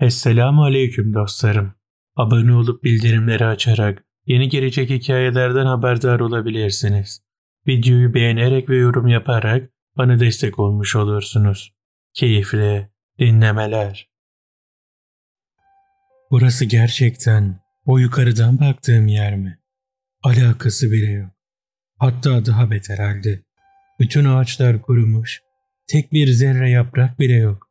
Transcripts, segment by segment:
Esselamu Aleyküm dostlarım. Abone olup bildirimleri açarak yeni gelecek hikayelerden haberdar olabilirsiniz. Videoyu beğenerek ve yorum yaparak bana destek olmuş olursunuz. Keyifli dinlemeler. Burası gerçekten o yukarıdan baktığım yer mi? Alakası bile yok. Hatta daha beter halde. Bütün ağaçlar kurumuş, tek bir zerre yaprak bile yok.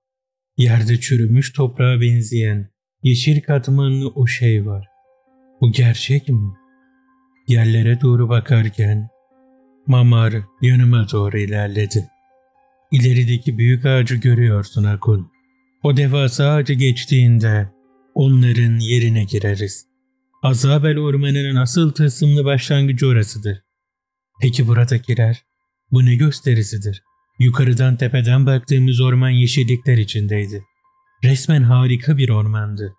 Yerde çürümüş toprağa benzeyen yeşil katmanlı o şey var. Bu gerçek mi? Yerlere doğru bakarken Mamar yanıma doğru ilerledi. İlerideki büyük ağacı görüyorsun Akun. O devasa ağacı geçtiğinde onların yerine gireriz. Azabel ormanının asıl tılsımlı başlangıcı orasıdır. Peki buradakiler? Bu ne gösterisidir? Yukarıdan tepeden baktığımız orman yeşillikler içindeydi. Resmen harika bir ormandı.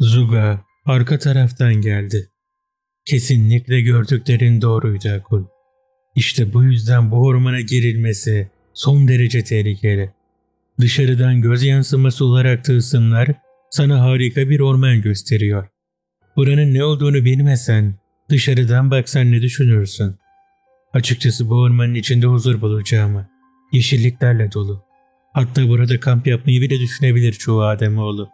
Zuga arka taraftan geldi. Kesinlikle gördüklerin doğruydu Akul. İşte bu yüzden bu ormana girilmesi son derece tehlikeli. Dışarıdan göz yansıması olarak tılsımlar sana harika bir orman gösteriyor. Buranın ne olduğunu bilmesen, dışarıdan baksan ne düşünürsün? Açıkçası bu ormanın içinde huzur bulacağımı, yeşilliklerle dolu. Hatta burada kamp yapmayı bile düşünebilir çoğu Ademoğlu.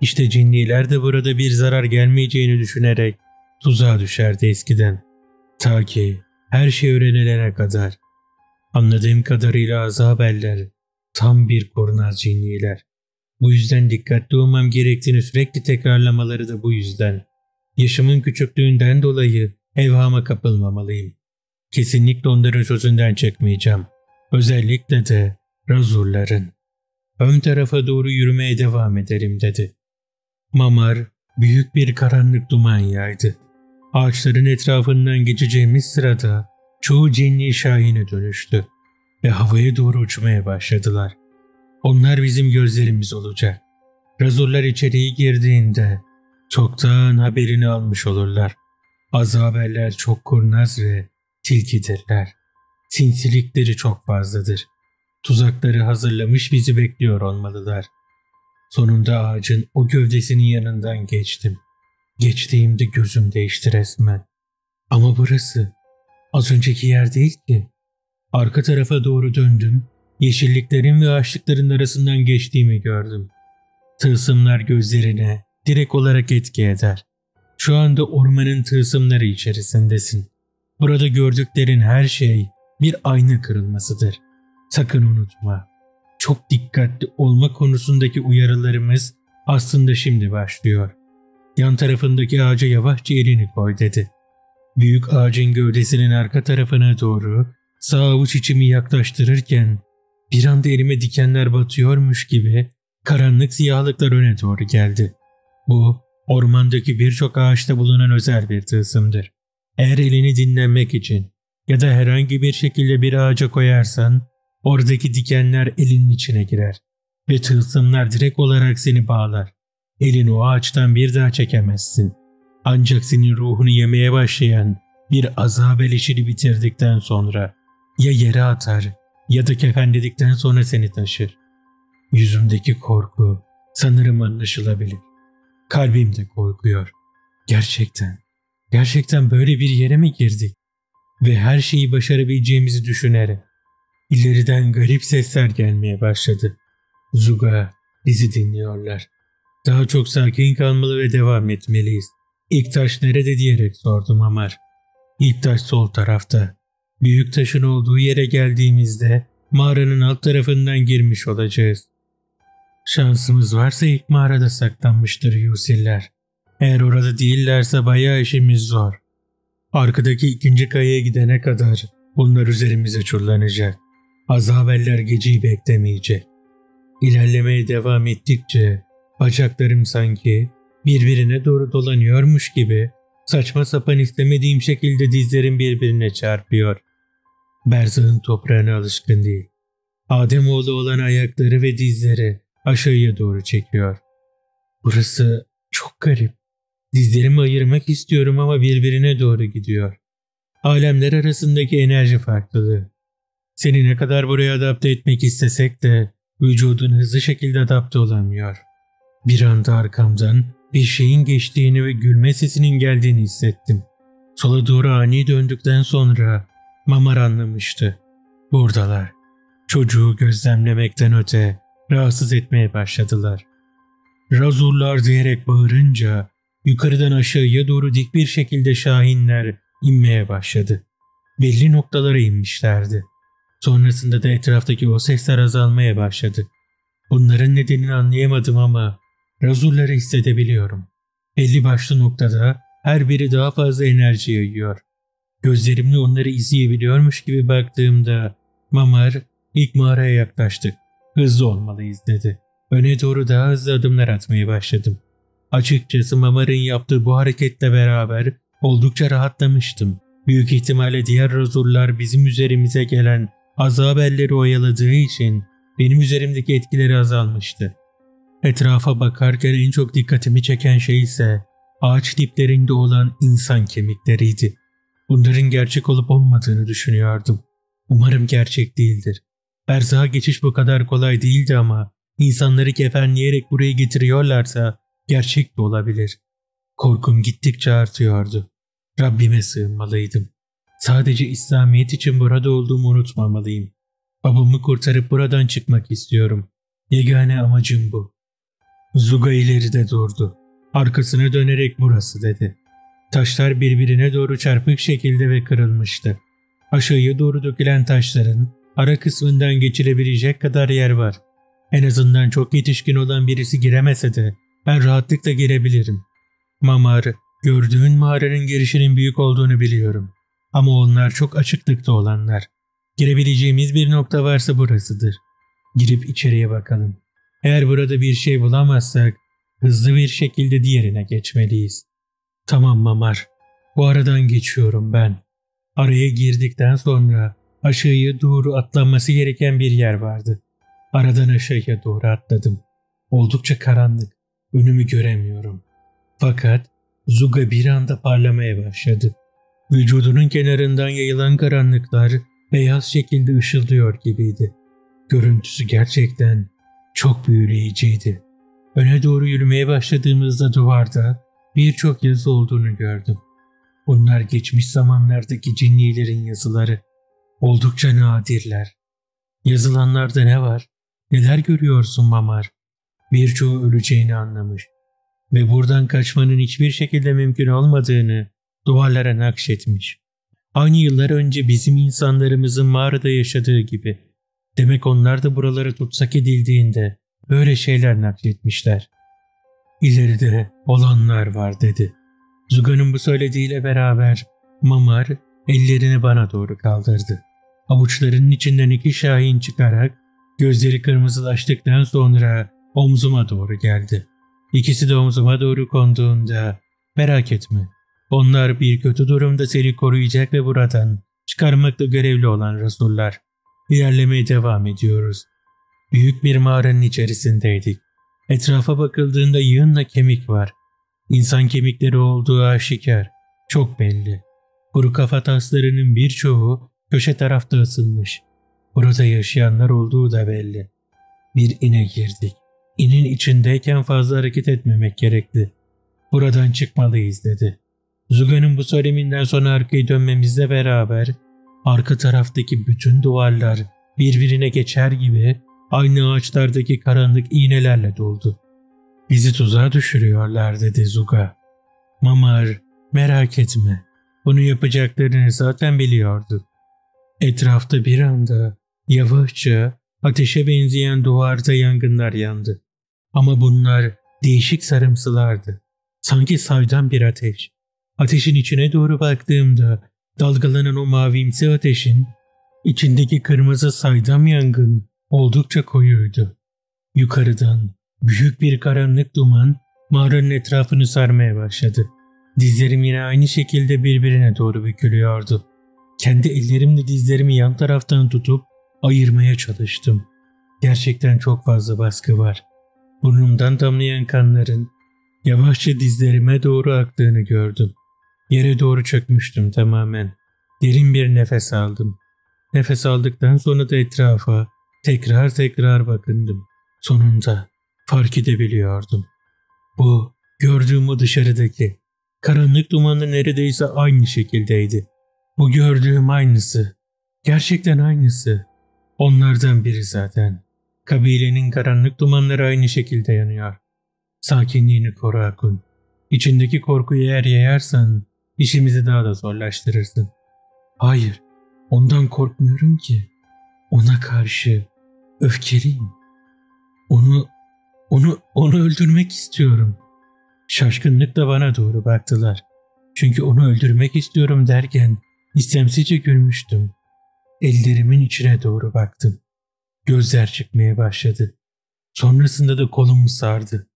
İşte cinniler de burada bir zarar gelmeyeceğini düşünerek tuzağa düşerdi eskiden. Ta ki her şey öğrenilene kadar. Anladığım kadarıyla azabeller tam bir kurnaz cinniler. Bu yüzden dikkatli olmam gerektiğini sürekli tekrarlamaları da bu yüzden. Yaşımın küçüklüğünden dolayı evhama kapılmamalıyım. Kesinlikle onların sözünden çekmeyeceğim. Özellikle de Razurların. Ön tarafa doğru yürümeye devam ederim dedi. Mamar büyük bir karanlık duman yaydı. Ağaçların etrafından geçeceğimiz sırada çoğu cinli şahine dönüştü ve havaya doğru uçmaya başladılar. Onlar bizim gözlerimiz olacak. Razurlar içeriye girdiğinde çoktan haberini almış olurlar. Azabeller çok kurnaz ve tilkidirler. Sinsilikleri çok fazladır. Tuzakları hazırlamış bizi bekliyor olmalılar. Sonunda ağacın o gövdesinin yanından geçtim. Geçtiğimde gözüm değişti resmen. Ama burası az önceki yer değil ki. Arka tarafa doğru döndüm. Yeşilliklerin ve ağaçlıkların arasından geçtiğimi gördüm. Tılsımlar gözlerine direkt olarak etki eder. Şu anda ormanın tılsımları içerisindesin. Burada gördüklerin her şey bir ayna kırılmasıdır. Sakın unutma. Çok dikkatli olma konusundaki uyarılarımız aslında şimdi başlıyor. Yan tarafındaki ağaca yavaşça elini koy dedi. Büyük ağacın gövdesinin arka tarafına doğru sağ avuç içimi yaklaştırırken bir anda elime dikenler batıyormuş gibi karanlık siyahlıklar öne doğru geldi. Bu ormandaki birçok ağaçta bulunan özel bir tılsımdır. Eğer elini dinlenmek için ya da herhangi bir şekilde bir ağaca koyarsan oradaki dikenler elinin içine girer ve tılsımlar direkt olarak seni bağlar. Elini o ağaçtan bir daha çekemezsin. Ancak senin ruhunu yemeye başlayan bir azabel işini bitirdikten sonra ya yere atar ya da kefenledikten sonra seni taşır. Yüzümdeki korku sanırım anlaşılabilir. Kalbim de korkuyor. Gerçekten, gerçekten böyle bir yere mi girdik? Ve her şeyi başarabileceğimizi düşünerek. İleriden garip sesler gelmeye başladı. Zuga, bizi dinliyorlar. Daha çok sakin kalmalı ve devam etmeliyiz. İlk taş nerede diyerek sordum Amar. İlk taş sol tarafta. Büyük taşın olduğu yere geldiğimizde mağaranın alt tarafından girmiş olacağız. Şansımız varsa ilk mağarada saklanmıştır Yusiller. Eğer orada değillerse bayağı işimiz zor. Arkadaki ikinci kayaya gidene kadar bunlar üzerimize çullanacak. Azabeller geceyi beklemeyecek. İlerlemeye devam ettikçe bacaklarım sanki birbirine doğru dolanıyormuş gibi saçma sapan istemediğim şekilde dizlerim birbirine çarpıyor. Berzah'ın toprağına alışkın değil. Ademoğlu olan ayakları ve dizleri aşağıya doğru çekiyor. Burası çok garip. Dizlerimi ayırmak istiyorum ama birbirine doğru gidiyor. Alemler arasındaki enerji farklılığı. Seni ne kadar buraya adapte etmek istesek de vücudun hızlı şekilde adapte olamıyor. Bir anda arkamdan bir şeyin geçtiğini ve gülme sesinin geldiğini hissettim. Sola doğru ani döndükten sonra Mamar anlamıştı. Buradalar. Çocuğu gözlemlemekten öte rahatsız etmeye başladılar. Razurlar diyerek bağırınca yukarıdan aşağıya doğru dik bir şekilde şahinler inmeye başladı. Belli noktalara inmişlerdi. Sonrasında da etraftaki o sesler azalmaya başladı. Bunların nedenini anlayamadım ama razurları hissedebiliyorum. Belli başlı noktada her biri daha fazla enerji yayıyor. Gözlerimle onları izleyebiliyormuş gibi baktığımda Mamar ilk mağaraya yaklaştık. Hızlı olmalıyız dedi. Öne doğru daha hızlı adımlar atmaya başladım. Açıkçası Mamar'ın yaptığı bu hareketle beraber oldukça rahatlamıştım. Büyük ihtimalle diğer razurlar bizim üzerimize gelen azap elleri oyaladığı için benim üzerimdeki etkileri azalmıştı. Etrafa bakarken en çok dikkatimi çeken şey ise ağaç diplerinde olan insan kemikleriydi. Bunların gerçek olup olmadığını düşünüyordum. Umarım gerçek değildir. Berzaha geçiş bu kadar kolay değildi ama insanları kefenleyerek buraya getiriyorlarsa gerçek de olabilir. Korkum gittikçe artıyordu. Rabbime sığınmalıydım. Sadece İslamiyet için burada olduğumu unutmamalıyım. Babamı kurtarıp buradan çıkmak istiyorum. Yegane amacım bu. Zuga ileride durdu. Arkasını dönerek burası dedi. Taşlar birbirine doğru çarpık şekilde ve kırılmıştı. Aşağıya doğru dökülen taşların ara kısmından geçilebilecek kadar yer var. En azından çok yetişkin olan birisi giremese de ben rahatlıkla girebilirim. Mamar, gördüğün mağaranın girişinin büyük olduğunu biliyorum. Ama onlar çok açıklıkta olanlar. Girebileceğimiz bir nokta varsa burasıdır. Girip içeriye bakalım. Eğer burada bir şey bulamazsak hızlı bir şekilde diğerine geçmeliyiz. Tamam Mamar, bu aradan geçiyorum ben. Araya girdikten sonra aşağıya doğru atlanması gereken bir yer vardı. Aradan aşağıya doğru atladım. Oldukça karanlık, önümü göremiyorum. Fakat Zuga bir anda parlamaya başladı. Vücudunun kenarından yayılan karanlıklar beyaz şekilde ışıldıyor gibiydi. Görüntüsü gerçekten çok büyüleyiciydi. Öne doğru yürümeye başladığımızda duvarda birçok yazı olduğunu gördüm. Bunlar geçmiş zamanlardaki cinnilerin yazıları. Oldukça nadirler. Yazılanlarda ne var? Neler görüyorsun Mamar? Birçoğu öleceğini anlamış ve buradan kaçmanın hiçbir şekilde mümkün olmadığını duvarlara nakşetmiş. Aynı yıllar önce bizim insanlarımızın mağarada yaşadığı gibi. Demek onlar da buraları tutsak edildiğinde böyle şeyler nakletmişler. İleride olanlar var dedi. Zuga'nın bu söylediğiyle beraber Mamar ellerini bana doğru kaldırdı. Avuçlarının içinden iki şahin çıkarak gözleri kırmızılaştıktan sonra omzuma doğru geldi. İkisi de omzuma doğru konduğunda merak etme onlar bir kötü durumda seni koruyacak ve buradan çıkarmakla görevli olan Resullar. İlerlemeye devam ediyoruz. Büyük bir mağaranın içerisindeydik. Etrafa bakıldığında yığınla kemik var. İnsan kemikleri olduğu aşikar. Çok belli. Kuru kafa taslarının birçoğu köşe tarafta ısınmış. Burada yaşayanlar olduğu da belli. Bir ine girdik. İnin içindeyken fazla hareket etmemek gerekli. Buradan çıkmalıyız dedi. Zuga'nın bu söyleminden sonra arkayı dönmemizle beraber arka taraftaki bütün duvarlar birbirine geçer gibi aynı ağaçlardaki karanlık iğnelerle doldu. Bizi tuzağa düşürüyorlar dedi Zuga. Mamar merak etme bunu yapacaklarını zaten biliyordu. Etrafta bir anda yavaşça ateşe benzeyen duvarda yangınlar yandı. Ama bunlar değişik sarımsılardı. Sanki saydam bir ateş. Ateşin içine doğru baktığımda dalgalanan o mavimsi ateşin içindeki kırmızı saydam yangın oldukça koyuydu. Yukarıdan büyük bir karanlık duman mağaranın etrafını sarmaya başladı. Dizlerim yine aynı şekilde birbirine doğru bükülüyordu. Kendi ellerimle dizlerimi yan taraftan tutup ayırmaya çalıştım. Gerçekten çok fazla baskı var. Burnumdan damlayan kanların yavaşça dizlerime doğru aktığını gördüm. Yere doğru çökmüştüm tamamen. Derin bir nefes aldım. Nefes aldıktan sonra da etrafa tekrar tekrar bakındım. Sonunda fark edebiliyordum. Bu gördüğüm o dışarıdaki karanlık dumanı neredeyse aynı şekildeydi. Bu gördüğüm aynısı. Gerçekten aynısı. Onlardan biri zaten. Kabilenin karanlık dumanları aynı şekilde yanıyor. Sakinliğini koru Akun. İçindeki korkuyu eğer yayarsan işimizi daha da zorlaştırırsın. Hayır, ondan korkmuyorum ki. Ona karşı öfkeliyim. Onu, onu, onu öldürmek istiyorum. Şaşkınlıkla bana doğru baktılar. Çünkü onu öldürmek istiyorum derken istemsizce gülmüştüm. Ellerimin içine doğru baktım. Gözler çıkmaya başladı. Sonrasında da kolumu sardı.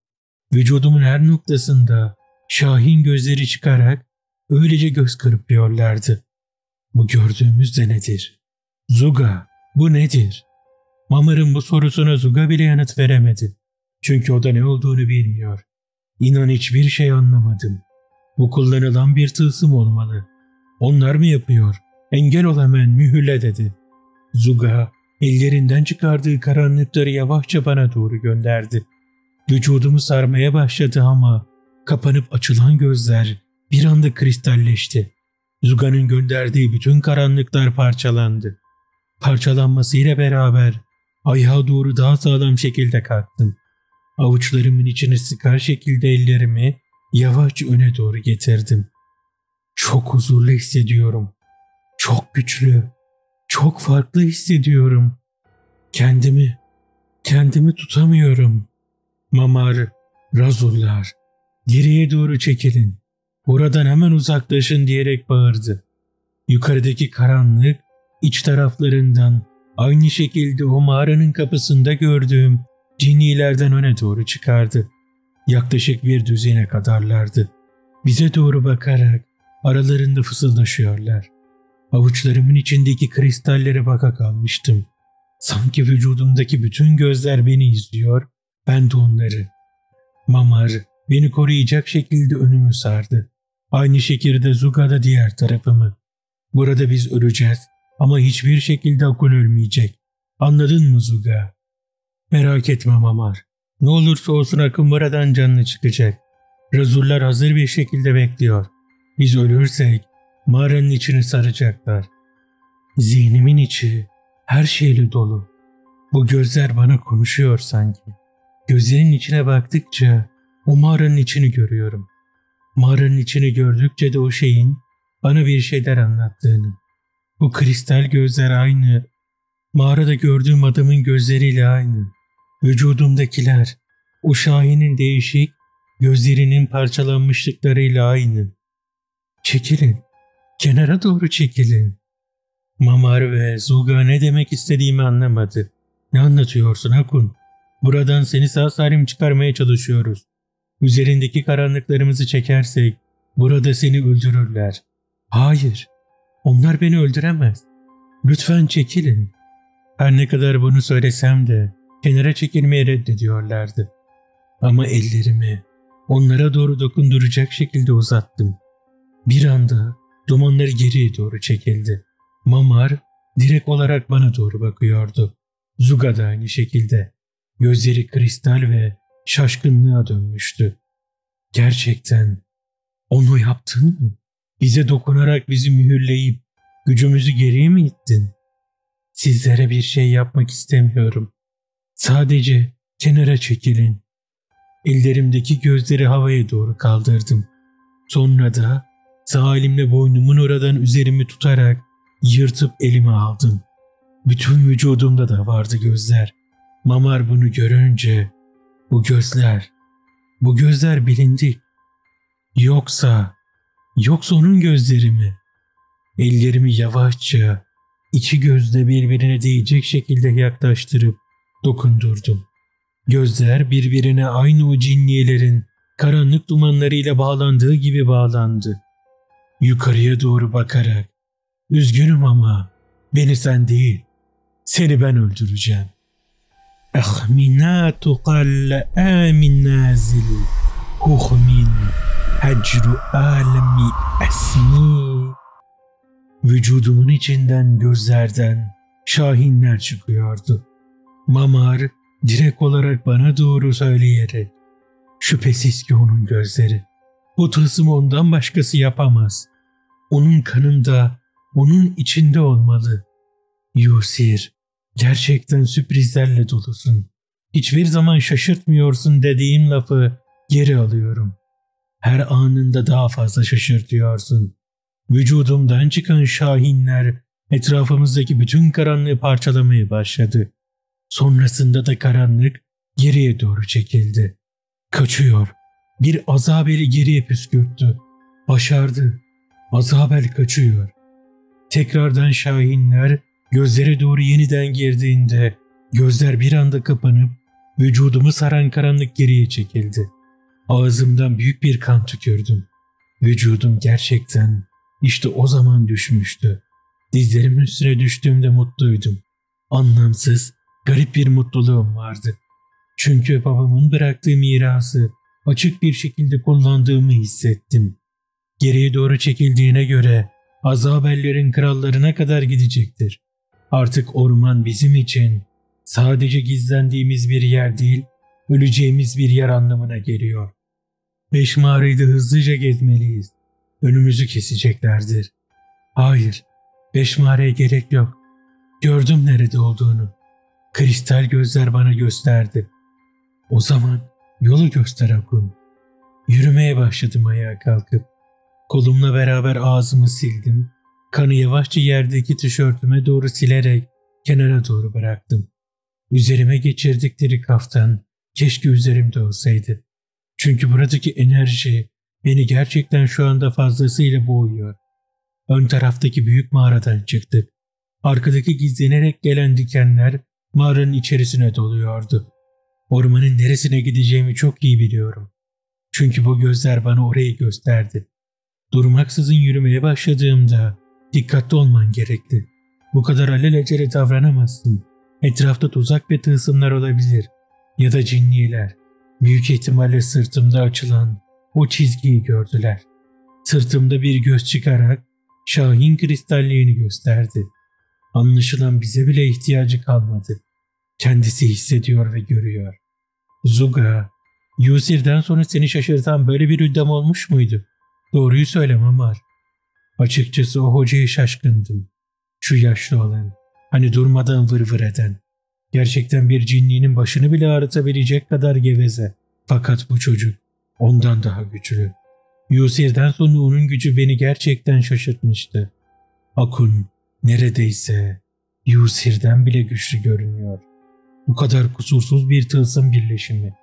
Vücudumun her noktasında şahin gözleri çıkarak öylece göz kırpıyorlardı. Bu gördüğümüz de nedir? Zuga, bu nedir? Mamar'ın bu sorusuna Zuga bile yanıt veremedi. Çünkü o da ne olduğunu bilmiyor. İnan hiçbir şey anlamadım. Bu kullanılan bir tılsım olmalı. Onlar mı yapıyor? Engel ol hemen mühürle dedi. Zuga ellerinden çıkardığı karanlıkları yavaşça bana doğru gönderdi. Vücudumu sarmaya başladı ama kapanıp açılan gözler bir anda kristalleşti. Zuga'nın gönderdiği bütün karanlıklar parçalandı. Parçalanmasıyla beraber ayağa doğru daha sağlam şekilde kalktım. Avuçlarımın içine sıkar şekilde ellerimi yavaşça öne doğru getirdim. Çok huzurlu hissediyorum. Çok güçlü. Çok farklı hissediyorum. Kendimi, kendimi tutamıyorum. Mamar, razullar, geriye doğru çekilin. Buradan hemen uzaklaşın diyerek bağırdı. Yukarıdaki karanlık iç taraflarından aynı şekilde o mağaranın kapısında gördüğüm cinilerden öne doğru çıkardı. Yaklaşık bir düzine kadarlardı. Bize doğru bakarak aralarında fısıldaşıyorlar. Avuçlarımın içindeki kristallere baka kalmıştım. Sanki vücudumdaki bütün gözler beni izliyor, ben de onları. Mamar beni koruyacak şekilde önümü sardı. Aynı şekilde Zuga da diğer tarafımı. Burada biz öleceğiz ama hiçbir şekilde Akun ölmeyecek. Anladın mı Zuga? Merak etme Mamar. Ne olursa olsun Akın buradan canlı çıkacak. Razurlar hazır bir şekilde bekliyor. Biz ölürsek mağaranın içini saracaklar. Zihnimin içi her şeyle dolu. Bu gözler bana konuşuyor sanki. Gözlerin içine baktıkça o mağaranın içini görüyorum. Mağaranın içini gördükçe de o şeyin bana bir şeyler anlattığını. Bu kristal gözler aynı. Mağarada gördüğüm adamın gözleriyle aynı. Vücudumdakiler, o şahinin değişik, gözlerinin parçalanmışlıklarıyla aynı. Çekilin, kenara doğru çekilin. Mamar ve Zuga ne demek istediğimi anlamadı. Ne anlatıyorsun Akun? Buradan seni sağ salim çıkarmaya çalışıyoruz. Üzerindeki karanlıklarımızı çekersek burada seni öldürürler. Hayır, onlar beni öldüremez. Lütfen çekilin. Her ne kadar bunu söylesem de kenara çekilmeyi reddediyorlardı. Ama ellerimi onlara doğru dokunduracak şekilde uzattım. Bir anda dumanları geriye doğru çekildi. Mamar direkt olarak bana doğru bakıyordu. Zuga da aynı şekilde. Gözleri kristal ve şaşkınlığa dönmüştü. Gerçekten onu yaptın mı? Bize dokunarak bizi mühürleyip gücümüzü geriye mi ittin? Sizlere bir şey yapmak istemiyorum. Sadece kenara çekilin. Ellerimdeki gözleri havaya doğru kaldırdım. Sonra da sağ boynumun oradan üzerimi tutarak yırtıp elime aldım. Bütün vücudumda da vardı gözler. Mamar bunu görünce bu gözler, bu gözler bilindik. Yoksa, yoksa onun gözleri mi? Ellerimi yavaşça, iki gözle birbirine değecek şekilde yaklaştırıp dokundurdum. Gözler birbirine aynı o cinniyelerin karanlık dumanlarıyla bağlandığı gibi bağlandı yukarıya doğru bakarak ''Üzgünüm ama beni sen değil, seni ben öldüreceğim. Ehminatu kal amin nazil uhmin hecru alemi esmi. Vücudumun içinden gözlerden şahinler çıkıyordu. Mamar direkt olarak bana doğru söyleyerek şüphesiz ki onun gözleri bu tılsımı ondan başkası yapamaz. Onun kanında, onun içinde olmalı. Yusir, gerçekten sürprizlerle dolusun. Hiçbir zaman şaşırtmıyorsun dediğim lafı geri alıyorum. Her anında daha fazla şaşırtıyorsun. Vücudumdan çıkan şahinler etrafımızdaki bütün karanlığı parçalamaya başladı. Sonrasında da karanlık geriye doğru çekildi. Kaçıyor. Bir azabeli geriye püskürttü. Başardı. Azabel kaçıyor. Tekrardan şahinler gözlere doğru yeniden girdiğinde gözler bir anda kapanıp vücudumu saran karanlık geriye çekildi. Ağzımdan büyük bir kan tükürdüm. Vücudum gerçekten işte o zaman düşmüştü. Dizlerimin üstüne düştüğümde mutluydum. Anlamsız, garip bir mutluluğum vardı. Çünkü babamın bıraktığı mirası açık bir şekilde kullandığımı hissettim. Geriye doğru çekildiğine göre Azabellerin krallarına kadar gidecektir. Artık orman bizim için sadece gizlendiğimiz bir yer değil, öleceğimiz bir yer anlamına geliyor. Beş mağarayı da hızlıca gezmeliyiz. Önümüzü keseceklerdir. Hayır, beş mağaraya gerek yok. Gördüm nerede olduğunu. Kristal gözler bana gösterdi. O zaman yolu göster Akun. Yürümeye başladım ayağa kalkıp. Kolumla beraber ağzımı sildim. Kanı yavaşça yerdeki tişörtüme doğru silerek kenara doğru bıraktım. Üzerime geçirdikleri kaftan keşke üzerimde olsaydı. Çünkü buradaki enerji beni gerçekten şu anda fazlasıyla boğuyor. Ön taraftaki büyük mağaradan çıktık. Arkadaki gizlenerek gelen dikenler mağaranın içerisine doluyordu. Ormanın neresine gideceğimi çok iyi biliyorum. Çünkü bu gözler bana orayı gösterdi. Durmaksızın yürümeye başladığımda dikkatli olman gerekti. Bu kadar alelacele davranamazsın. Etrafta tuzak ve tılsımlar olabilir. Ya da cinniler. Büyük ihtimalle sırtımda açılan o çizgiyi gördüler. Sırtımda bir göz çıkarak Şahin kristalliğini gösterdi. Anlaşılan bize bile ihtiyacı kalmadı. Kendisi hissediyor ve görüyor. Zuga, Yusir'den sonra seni şaşırtan böyle bir üddam olmuş muydu? Doğruyu söyle Mamar. Açıkçası o hocaya şaşkındım. Şu yaşlı olan, hani durmadan vır vır eden. Gerçekten bir cinliğinin başını bile ağrıtabilecek kadar geveze. Fakat bu çocuk ondan daha güçlü. Yusir'den sonra onun gücü beni gerçekten şaşırtmıştı. Akun neredeyse Yusir'den bile güçlü görünüyor. Bu kadar kusursuz bir tılsım birleşimi.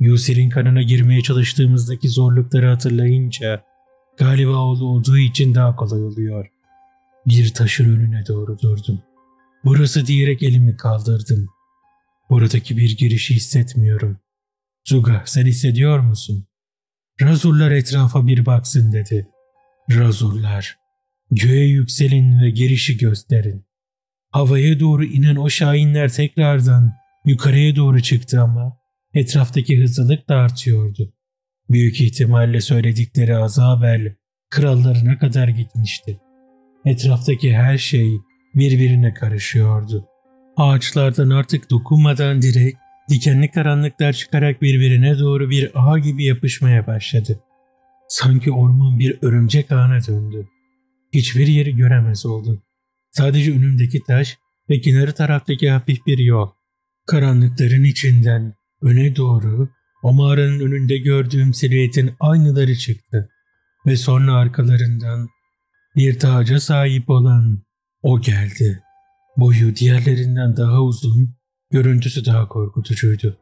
Yusir'in kanına girmeye çalıştığımızdaki zorlukları hatırlayınca Galiba oğlu olduğu için daha kolay oluyor. Bir taşın önüne doğru durdum. Burası diyerek elimi kaldırdım. Buradaki bir girişi hissetmiyorum. Zuga sen hissediyor musun? Razurlar etrafa bir baksın dedi. Razurlar. Göğe yükselin ve girişi gösterin. Havaya doğru inen o şahinler tekrardan yukarıya doğru çıktı ama etraftaki hızlılık da artıyordu. Büyük ihtimalle söyledikleri Azabel krallarına kadar gitmişti. Etraftaki her şey birbirine karışıyordu. Ağaçlardan artık dokunmadan direkt dikenli karanlıklar çıkarak birbirine doğru bir ağ gibi yapışmaya başladı. Sanki orman bir örümcek ağına döndü. Hiçbir yeri göremez oldu. Sadece önümdeki taş ve kenarı taraftaki hafif bir yol. Karanlıkların içinden öne doğru o mağaranın önünde gördüğüm silüetin aynıları çıktı ve sonra arkalarından bir taca sahip olan o geldi. Boyu diğerlerinden daha uzun, görüntüsü daha korkutucuydu.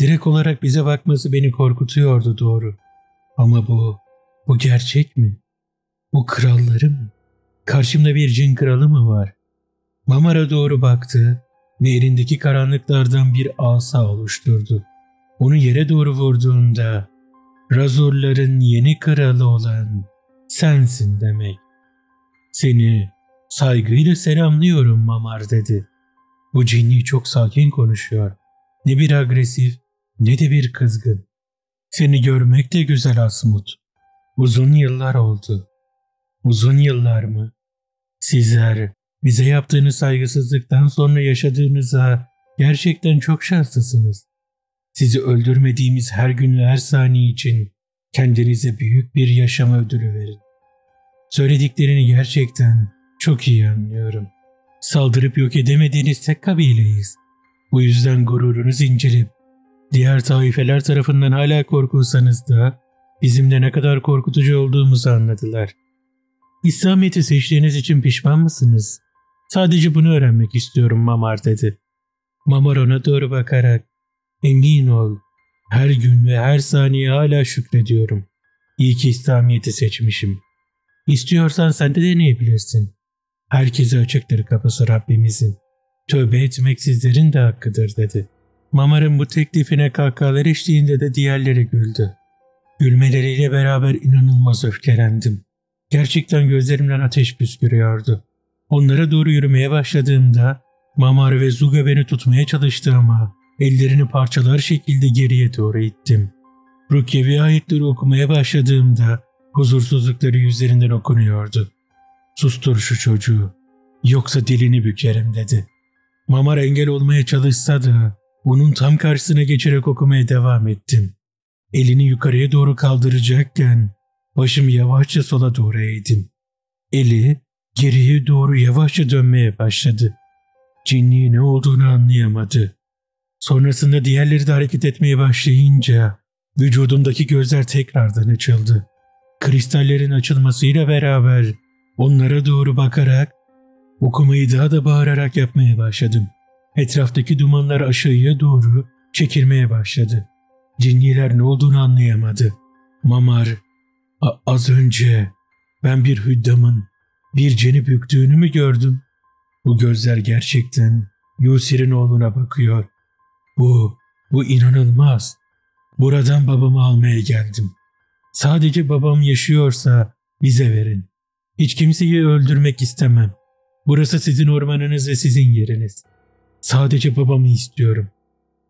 Direkt olarak bize bakması beni korkutuyordu doğru. Ama bu, bu gerçek mi? Bu kralları mı? Karşımda bir cin kralı mı var? Mamara doğru baktı ve elindeki karanlıklardan bir asa oluşturdu onu yere doğru vurduğunda Razorların yeni kralı olan sensin demek. Seni saygıyla selamlıyorum Mamar dedi. Bu cinni çok sakin konuşuyor. Ne bir agresif ne de bir kızgın. Seni görmek de güzel Asmut. Uzun yıllar oldu. Uzun yıllar mı? Sizler bize yaptığınız saygısızlıktan sonra yaşadığınıza gerçekten çok şanslısınız. Sizi öldürmediğimiz her gün ve her saniye için kendinize büyük bir yaşam ödülü verin. Söylediklerini gerçekten çok iyi anlıyorum. Saldırıp yok edemediğiniz tek kabileyiz. Bu yüzden gururunuz incelip diğer taifeler tarafından hala korkulsanız da bizimle ne kadar korkutucu olduğumuzu anladılar. İslamiyet'i seçtiğiniz için pişman mısınız? Sadece bunu öğrenmek istiyorum Mamar dedi. Mamar ona doğru bakarak emin ol her gün ve her saniye hala şükrediyorum. İyi ki İslamiyet'i seçmişim. İstiyorsan sen de deneyebilirsin. Herkese açıktır kapısı Rabbimizin. Tövbe etmek sizlerin de hakkıdır dedi. Mamar'ın bu teklifine kahkahalar eşliğinde de diğerleri güldü. Gülmeleriyle beraber inanılmaz öfkelendim. Gerçekten gözlerimden ateş püskürüyordu. Onlara doğru yürümeye başladığımda Mamar ve Zuga beni tutmaya çalıştı ama ellerini parçalar şekilde geriye doğru ittim. Rukiyevi ayetleri okumaya başladığımda huzursuzlukları yüzlerinden okunuyordu. Sustur şu çocuğu yoksa dilini bükerim dedi. Mamar engel olmaya çalışsa da onun tam karşısına geçerek okumaya devam ettim. Elini yukarıya doğru kaldıracakken başımı yavaşça sola doğru eğdim. Eli geriye doğru yavaşça dönmeye başladı. Cinliği ne olduğunu anlayamadı. Sonrasında diğerleri de hareket etmeye başlayınca vücudumdaki gözler tekrardan açıldı. Kristallerin açılmasıyla beraber onlara doğru bakarak okumayı daha da bağırarak yapmaya başladım. Etraftaki dumanlar aşağıya doğru çekilmeye başladı. Cinniler ne olduğunu anlayamadı. Mamar, az önce ben bir hüddamın bir ceni büktüğünü mü gördüm? Bu gözler gerçekten Yusir'in oğluna bakıyor. Bu, bu inanılmaz. Buradan babamı almaya geldim. Sadece babam yaşıyorsa bize verin. Hiç kimseyi öldürmek istemem. Burası sizin ormanınız ve sizin yeriniz. Sadece babamı istiyorum.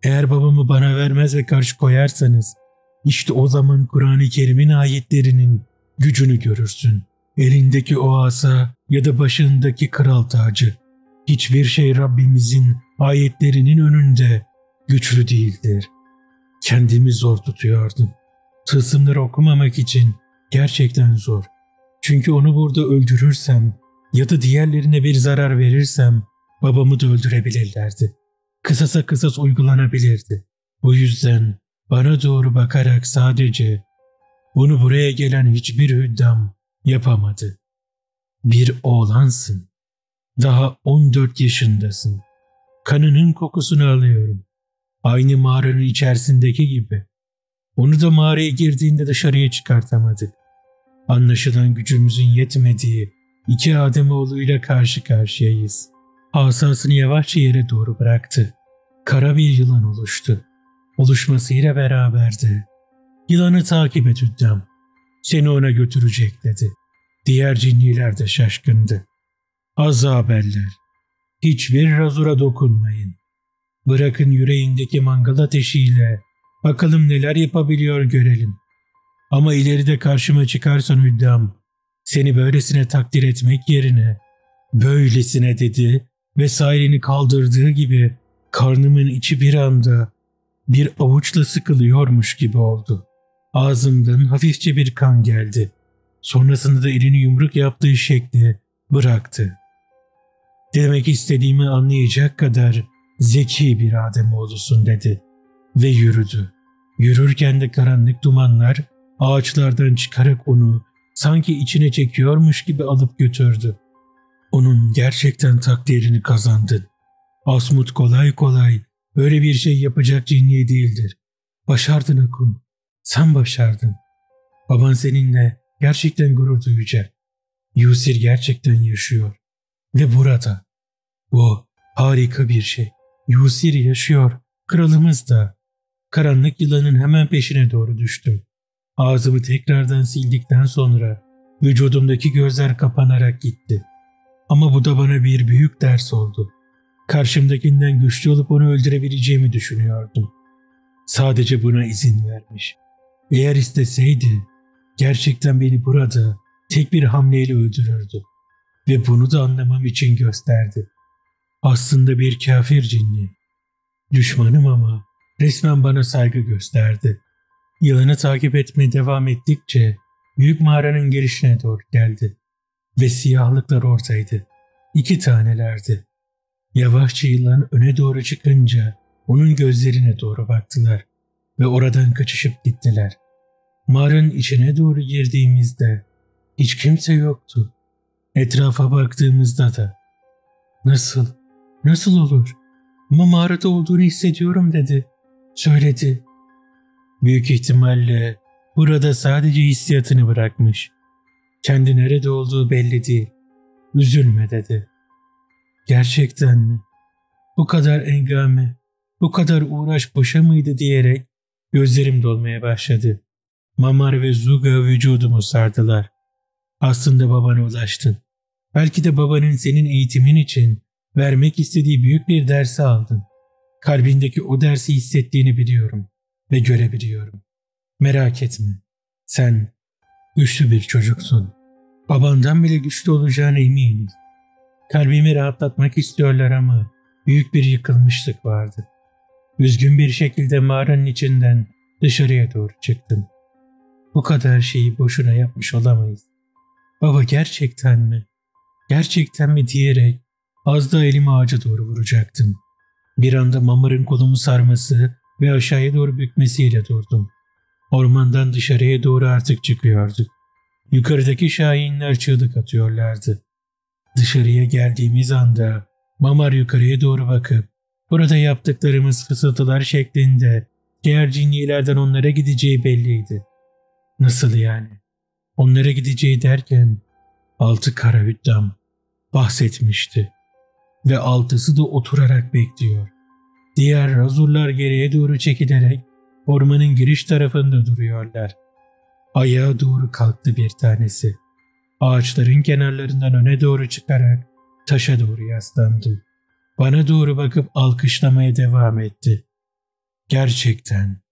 Eğer babamı bana vermez ve karşı koyarsanız, işte o zaman Kur'an-ı Kerim'in ayetlerinin gücünü görürsün. Elindeki o asa ya da başındaki kral tacı. Hiçbir şey Rabbimizin ayetlerinin önünde güçlü değildir. Kendimi zor tutuyordum. Tılsımları okumamak için gerçekten zor. Çünkü onu burada öldürürsem ya da diğerlerine bir zarar verirsem babamı da öldürebilirlerdi. Kısasa kısas uygulanabilirdi. Bu yüzden bana doğru bakarak sadece bunu buraya gelen hiçbir hüddam yapamadı. Bir oğlansın. Daha 14 yaşındasın. Kanının kokusunu alıyorum. Aynı mağaranın içerisindeki gibi. Onu da mağaraya girdiğinde dışarıya çıkartamadık. Anlaşılan gücümüzün yetmediği iki Ademoğlu'yla karşı karşıyayız. Asasını yavaşça yere doğru bıraktı. Kara bir yılan oluştu. Oluşmasıyla beraberdi. Yılanı takip et Hüddam. Seni ona götürecek dedi. Diğer cinniler de şaşkındı. Az haberler. Hiçbir razura dokunmayın. Bırakın yüreğindeki mangal ateşiyle bakalım neler yapabiliyor görelim. Ama ileride karşıma çıkarsan Hüddam, seni böylesine takdir etmek yerine böylesine dedi ve sahirini kaldırdığı gibi karnımın içi bir anda bir avuçla sıkılıyormuş gibi oldu. Ağzımdan hafifçe bir kan geldi. Sonrasında da elini yumruk yaptığı şekli bıraktı. Demek istediğimi anlayacak kadar zeki bir adem olursun dedi ve yürüdü. Yürürken de karanlık dumanlar ağaçlardan çıkarak onu sanki içine çekiyormuş gibi alıp götürdü. Onun gerçekten takdirini kazandın. Asmut kolay kolay böyle bir şey yapacak cinni değildir. Başardın Akun. Sen başardın. Baban seninle gerçekten gurur duyacak. Yusir gerçekten yaşıyor. Ve burada. Bu harika bir şey. Yusir yaşıyor. Kralımız da. Karanlık yılanın hemen peşine doğru düştüm. Ağzımı tekrardan sildikten sonra vücudumdaki gözler kapanarak gitti. Ama bu da bana bir büyük ders oldu. Karşımdakinden güçlü olup onu öldürebileceğimi düşünüyordum. Sadece buna izin vermiş. Eğer isteseydi gerçekten beni burada tek bir hamleyle öldürürdü. Ve bunu da anlamam için gösterdi. Aslında bir kafir cinni. Düşmanım ama resmen bana saygı gösterdi. Yılanı takip etmeye devam ettikçe büyük mağaranın girişine doğru geldi. Ve siyahlıklar oradaydı. İki tanelerdi. Yavaşça yılan öne doğru çıkınca onun gözlerine doğru baktılar ve oradan kaçışıp gittiler. Mağaranın içine doğru girdiğimizde hiç kimse yoktu. Etrafa baktığımızda da nasıl, nasıl olur? Ama mağarada olduğunu hissediyorum dedi. Söyledi. Büyük ihtimalle burada sadece hissiyatını bırakmış. Kendi nerede olduğu belli değil. Üzülme dedi. Gerçekten mi? Bu kadar engame, bu kadar uğraş boşa mıydı diyerek gözlerim dolmaya başladı. Mamar ve Zuga vücudumu sardılar. Aslında babana ulaştın. Belki de babanın senin eğitimin için vermek istediği büyük bir dersi aldın. Kalbindeki o dersi hissettiğini biliyorum ve görebiliyorum. Merak etme. Sen güçlü bir çocuksun. Babandan bile güçlü olacağına eminiz. Kalbimi rahatlatmak istiyorlar ama büyük bir yıkılmışlık vardı. Üzgün bir şekilde mağaranın içinden dışarıya doğru çıktım. Bu kadar şeyi boşuna yapmış olamayız. Baba gerçekten mi? Gerçekten mi diyerek az da elimi ağaca doğru vuracaktım. Bir anda mamarın kolumu sarması ve aşağıya doğru bükmesiyle durdum. Ormandan dışarıya doğru artık çıkıyorduk. Yukarıdaki şahinler çığlık atıyorlardı. Dışarıya geldiğimiz anda Mamar yukarıya doğru bakıp burada yaptıklarımız fısıltılar şeklinde diğer cinnilerden onlara gideceği belliydi. Nasıl yani? Onlara gideceği derken altı kara hüddam bahsetmişti ve altısı da oturarak bekliyor. Diğer razurlar geriye doğru çekilerek ormanın giriş tarafında duruyorlar. Ayağa doğru kalktı bir tanesi. Ağaçların kenarlarından öne doğru çıkarak taşa doğru yaslandı. Bana doğru bakıp alkışlamaya devam etti. Gerçekten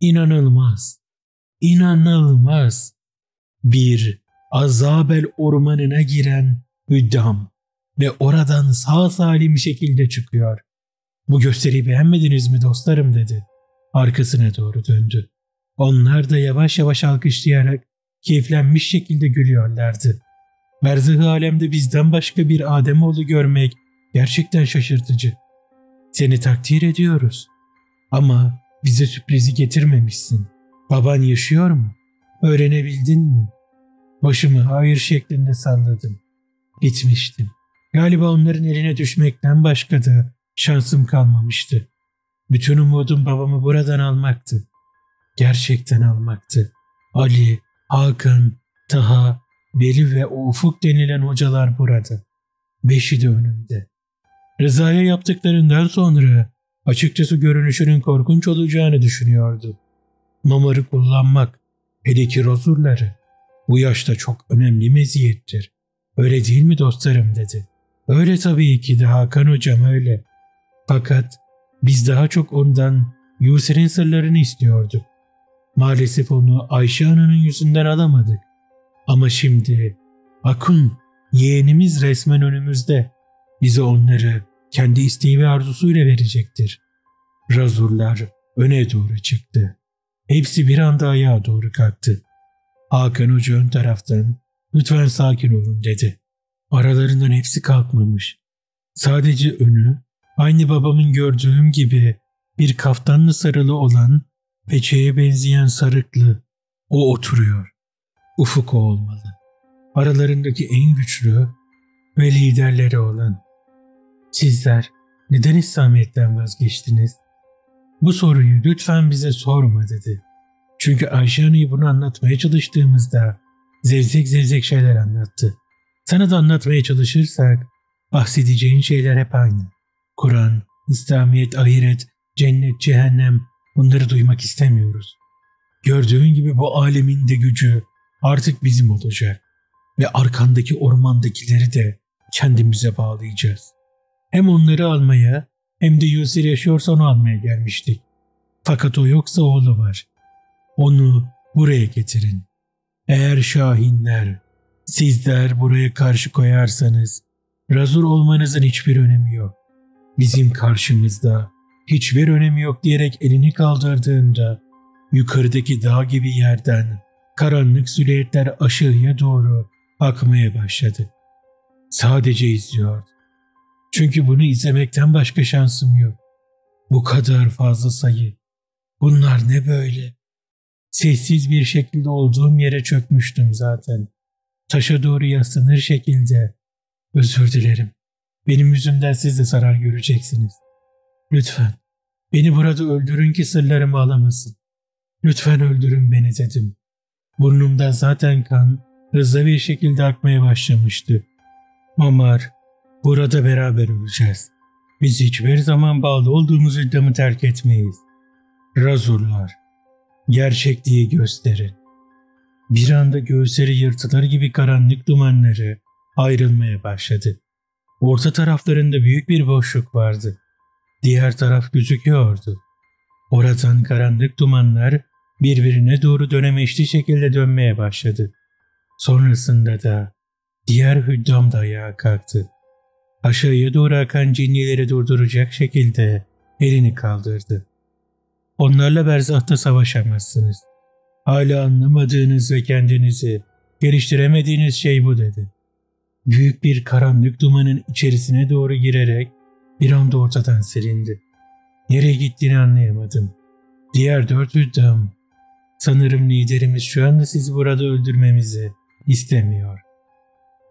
inanılmaz, inanılmaz. Bir Azabel ormanına giren Hüddam ve oradan sağ salim şekilde çıkıyor. Bu gösteriyi beğenmediniz mi dostlarım dedi. Arkasına doğru döndü. Onlar da yavaş yavaş alkışlayarak keyiflenmiş şekilde gülüyorlardı. Berzıh alemde bizden başka bir Ademoğlu görmek gerçekten şaşırtıcı. Seni takdir ediyoruz. Ama bize sürprizi getirmemişsin. Baban yaşıyor mu? Öğrenebildin mi? Başımı hayır şeklinde salladım. Bitmiştim. Galiba onların eline düşmekten başka da şansım kalmamıştı. Bütün umudum babamı buradan almaktı. Gerçekten almaktı. Ali, Hakan, Taha, Veli ve Ufuk denilen hocalar burada. Beşi de önümde. Rıza'ya yaptıklarından sonra açıkçası görünüşünün korkunç olacağını düşünüyordu. Mamarı kullanmak, hele ki rozurları, bu yaşta çok önemli meziyettir. Öyle değil mi dostlarım dedi. Öyle tabii ki de Hakan hocam öyle. Fakat biz daha çok ondan Yusir'in sırlarını istiyorduk. Maalesef onu Ayşe Ana'nın yüzünden alamadık. Ama şimdi Akun yeğenimiz resmen önümüzde. Bize onları kendi isteği ve arzusuyla verecektir. Razurlar öne doğru çıktı. Hepsi bir anda ayağa doğru kalktı. Hakan Hoca ön taraftan lütfen sakin olun dedi. Aralarından hepsi kalkmamış. Sadece önü aynı babamın gördüğüm gibi bir kaftanlı sarılı olan peçeye benzeyen sarıklı o oturuyor. Ufuk o olmalı. Aralarındaki en güçlü ve liderleri olan. Sizler neden İslamiyet'ten vazgeçtiniz? Bu soruyu lütfen bize sorma dedi. Çünkü Ayşe Hanı'yı bunu anlatmaya çalıştığımızda zevzek zevzek şeyler anlattı. Sana da anlatmaya çalışırsak bahsedeceğin şeyler hep aynı. Kur'an, İslamiyet, ahiret, cennet, cehennem bunları duymak istemiyoruz. Gördüğün gibi bu alemin de gücü artık bizim olacak ve arkandaki ormandakileri de kendimize bağlayacağız. Hem onları almaya hem de Yusir yaşıyorsa onu almaya gelmiştik. Fakat o yoksa oğlu var. Onu buraya getirin. Eğer şahinler, sizler buraya karşı koyarsanız, razur olmanızın hiçbir önemi yok. Bizim karşımızda hiçbir önemi yok diyerek elini kaldırdığında yukarıdaki dağ gibi yerden karanlık silüetler aşağıya doğru akmaya başladı. Sadece izliyordu. Çünkü bunu izlemekten başka şansım yok. Bu kadar fazla sayı. Bunlar ne böyle? Sessiz bir şekilde olduğum yere çökmüştüm zaten. Taşa doğru yaslanır şekilde. Özür dilerim. Benim yüzümden siz de zarar göreceksiniz. Lütfen beni burada öldürün ki sırlarımı alamasın. Lütfen öldürün beni dedim. Burnumdan zaten kan hızlı bir şekilde akmaya başlamıştı. Mamar, burada beraber öleceğiz. Biz hiçbir zaman bağlı olduğumuz iddiamı terk etmeyiz. Razurlar, gerçekliği gösterin. Bir anda göğüsleri yırtılır gibi karanlık dumanları ayrılmaya başladı. Orta taraflarında büyük bir boşluk vardı. Diğer taraf gözüküyordu. Oradan karanlık dumanlar birbirine doğru dönemeçli şekilde dönmeye başladı. Sonrasında da diğer hüddam da ayağa kalktı. Aşağıya doğru akan cinnileri durduracak şekilde elini kaldırdı. Onlarla berzahta savaşamazsınız. Hala anlamadığınız ve kendinizi geliştiremediğiniz şey bu dedi. Büyük bir karanlık dumanın içerisine doğru girerek bir anda ortadan silindi. Nereye gittiğini anlayamadım. Diğer dört hüddam, sanırım liderimiz şu anda sizi burada öldürmemizi istemiyor.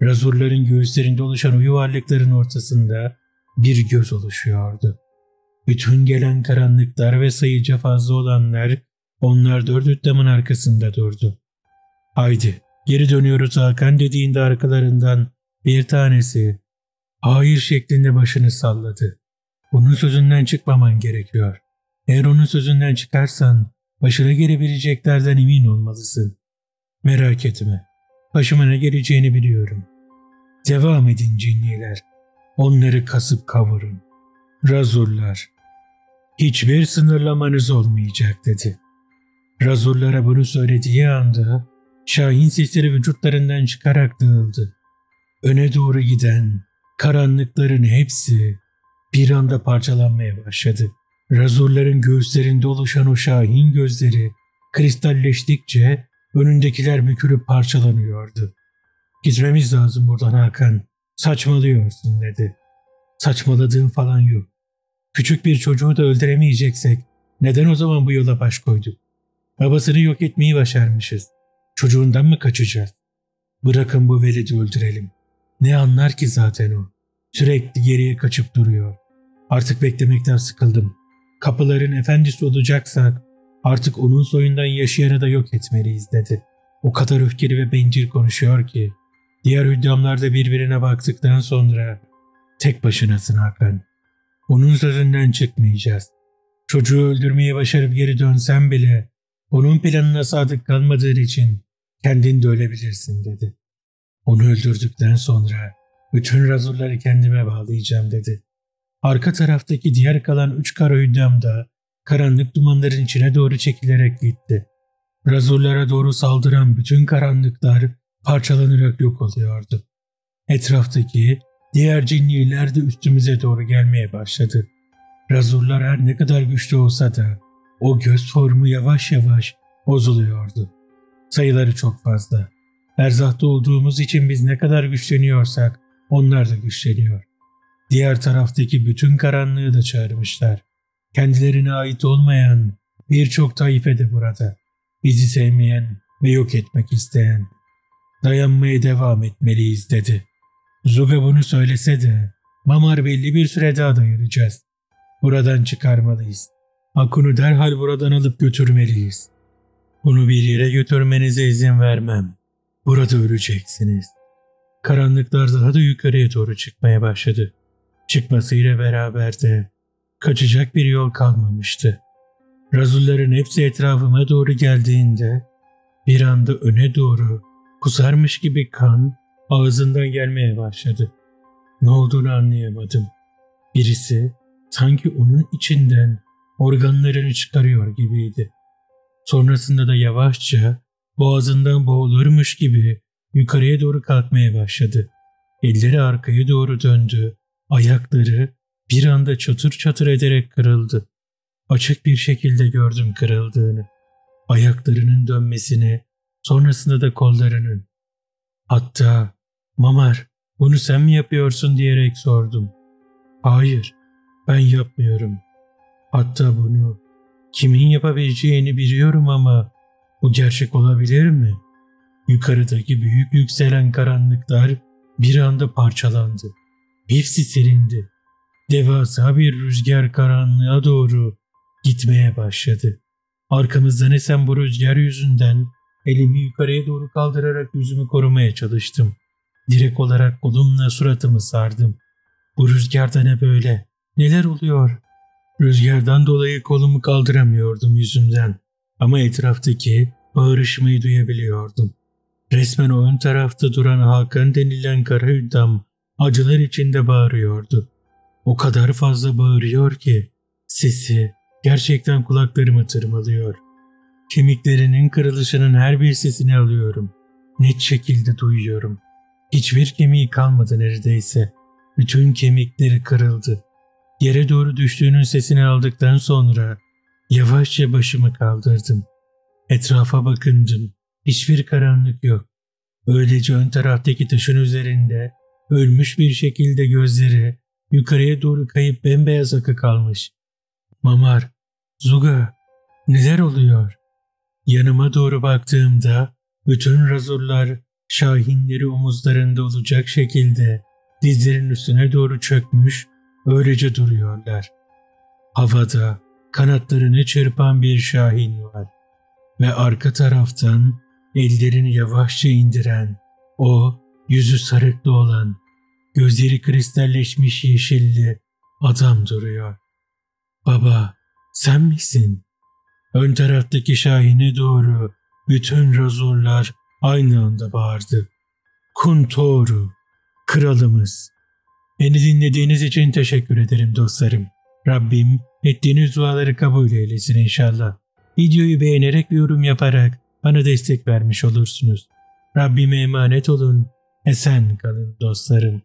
Razurların göğüslerinde oluşan yuvarlıkların ortasında bir göz oluşuyordu. Bütün gelen karanlıklar ve sayıca fazla olanlar onlar dört hüddamın arkasında durdu. Haydi geri dönüyoruz Hakan dediğinde arkalarından bir tanesi hayır şeklinde başını salladı. Onun sözünden çıkmaman gerekiyor. Eğer onun sözünden çıkarsan başına gelebileceklerden emin olmalısın. Merak etme. Başıma ne geleceğini biliyorum. Devam edin cinniler. Onları kasıp kavurun. Razurlar. Hiçbir sınırlamanız olmayacak dedi. Razurlara bunu söylediği anda Şahin sesleri vücutlarından çıkarak dağıldı. Öne doğru giden karanlıkların hepsi bir anda parçalanmaya başladı. Razurların göğüslerinde oluşan o şahin gözleri kristalleştikçe önündekiler bükülüp parçalanıyordu. Gitmemiz lazım buradan Hakan. Saçmalıyorsun dedi. Saçmaladığım falan yok. Küçük bir çocuğu da öldüremeyeceksek neden o zaman bu yola baş koyduk? Babasını yok etmeyi başarmışız. Çocuğundan mı kaçacağız? Bırakın bu velidi öldürelim. Ne anlar ki zaten o? Sürekli geriye kaçıp duruyor. Artık beklemekten sıkıldım. Kapıların efendisi olacaksak artık onun soyundan yaşayanı da yok etmeliyiz dedi. O kadar öfkeli ve bencil konuşuyor ki diğer hüddamlar da birbirine baktıktan sonra tek başınasın Hakan. Onun sözünden çıkmayacağız. Çocuğu öldürmeye başarıp geri dönsen bile onun planına sadık kalmadığın için kendin de ölebilirsin dedi. Onu öldürdükten sonra bütün razurları kendime bağlayacağım dedi. Arka taraftaki diğer kalan üç kara hüddam da karanlık dumanların içine doğru çekilerek gitti. Razurlara doğru saldıran bütün karanlıklar parçalanarak yok oluyordu. Etraftaki diğer cinniler de üstümüze doğru gelmeye başladı. Razurlar her ne kadar güçlü olsa da o göz formu yavaş yavaş bozuluyordu. Sayıları çok fazla. Erzahta olduğumuz için biz ne kadar güçleniyorsak onlar da güçleniyor. Diğer taraftaki bütün karanlığı da çağırmışlar. Kendilerine ait olmayan birçok taife de burada. Bizi sevmeyen ve yok etmek isteyen. Dayanmaya devam etmeliyiz dedi. Zuga bunu söylese de Mamar belli bir süre daha dayanacağız. Buradan çıkarmalıyız. Akun'u derhal buradan alıp götürmeliyiz. Bunu bir yere götürmenize izin vermem. Burada öleceksiniz. Karanlıklar daha da yukarıya doğru çıkmaya başladı. Çıkmasıyla beraber de kaçacak bir yol kalmamıştı. Razulların hepsi etrafıma doğru geldiğinde bir anda öne doğru kusarmış gibi kan ağzından gelmeye başladı. Ne olduğunu anlayamadım. Birisi sanki onun içinden organlarını çıkarıyor gibiydi. Sonrasında da yavaşça boğazından boğulurmuş gibi yukarıya doğru kalkmaya başladı. Elleri arkaya doğru döndü. Ayakları bir anda çatır çatır ederek kırıldı. Açık bir şekilde gördüm kırıldığını. Ayaklarının dönmesini, sonrasında da kollarının. Hatta Mamar bunu sen mi yapıyorsun diyerek sordum. Hayır ben yapmıyorum. Hatta bunu kimin yapabileceğini biliyorum ama bu gerçek olabilir mi? Yukarıdaki büyük yükselen karanlıklar bir anda parçalandı. Hepsi silindi. Devasa bir rüzgar karanlığa doğru gitmeye başladı. Arkamızdan esen bu rüzgar yüzünden elimi yukarıya doğru kaldırarak yüzümü korumaya çalıştım. Direkt olarak kolumla suratımı sardım. Bu rüzgarda ne böyle? Neler oluyor? Rüzgardan dolayı kolumu kaldıramıyordum yüzümden. Ama etraftaki bağırışmayı duyabiliyordum. Resmen o ön tarafta duran Hakan denilen kara hüddam acılar içinde bağırıyordu. O kadar fazla bağırıyor ki sesi gerçekten kulaklarımı tırmalıyor. Kemiklerinin kırılışının her bir sesini alıyorum. Net şekilde duyuyorum. Hiçbir kemiği kalmadı neredeyse. Bütün kemikleri kırıldı. Yere doğru düştüğünün sesini aldıktan sonra yavaşça başımı kaldırdım. Etrafa bakındım. Hiçbir karanlık yok. Öylece ön taraftaki taşın üzerinde ölmüş bir şekilde gözleri yukarıya doğru kayıp bembeyaz akı kalmış. Mamar, Zuga, neler oluyor? Yanıma doğru baktığımda bütün razorlar şahinleri omuzlarında olacak şekilde dizlerin üstüne doğru çökmüş öylece duruyorlar. Havada kanatlarını çırpan bir şahin var ve arka taraftan ellerini yavaşça indiren o yüzü sarıklı olan gözleri kristalleşmiş yeşilli adam duruyor. Baba sen misin? Ön taraftaki şahine doğru bütün razorlar aynı anda bağırdı. Kuntoru, kralımız. Beni dinlediğiniz için teşekkür ederim dostlarım. Rabbim ettiğiniz duaları kabul eylesin inşallah. Videoyu beğenerek bir yorum yaparak bana destek vermiş olursunuz. Rabbime emanet olun. Esen kalın dostlarım.